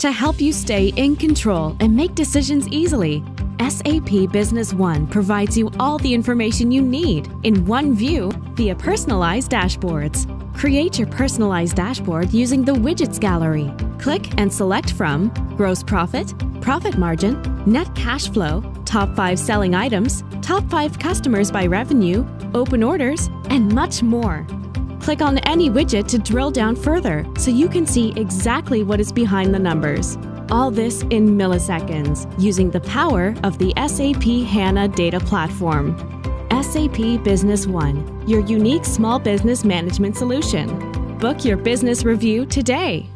to help you stay in control and make decisions easily. SAP Business One provides you all the information you need in one view via personalized dashboards. Create your personalized dashboard using the Widgets Gallery. Click and select from gross profit, profit margin, net cash flow, top 5 selling items, top 5 customers by revenue, open orders, and much more. Click on any widget to drill down further so you can see exactly what is behind the numbers. All this in milliseconds using the power of the SAP HANA data platform. SAP Business One, your unique small business management solution. Book your business review today.